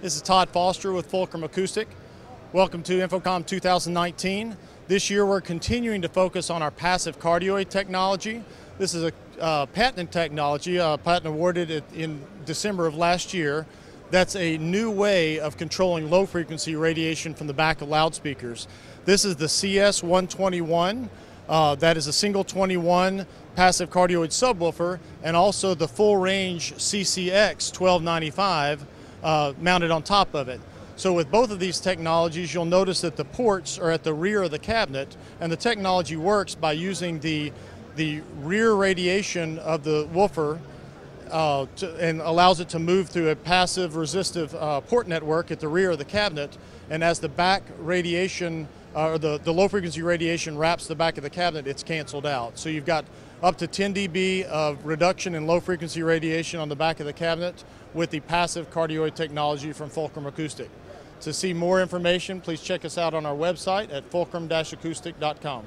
This is Todd Foster with Fulcrum Acoustic. Welcome to InfoComm 2019. This year we're continuing to focus on our passive cardioid technology. This is a uh, technology, uh, patent awarded in December of last year. That's a new way of controlling low frequency radiation from the back of loudspeakers. This is the CS121. Uh, that is a single 21 passive cardioid subwoofer and also the full range CCX 1295 uh, mounted on top of it. So with both of these technologies, you'll notice that the ports are at the rear of the cabinet, and the technology works by using the, the rear radiation of the woofer uh, to, and allows it to move through a passive resistive uh, port network at the rear of the cabinet. And as the back radiation, uh, or the, the low frequency radiation wraps the back of the cabinet, it's canceled out. So you've got up to 10 dB of reduction in low frequency radiation on the back of the cabinet with the passive cardioid technology from Fulcrum Acoustic. To see more information, please check us out on our website at fulcrum-acoustic.com.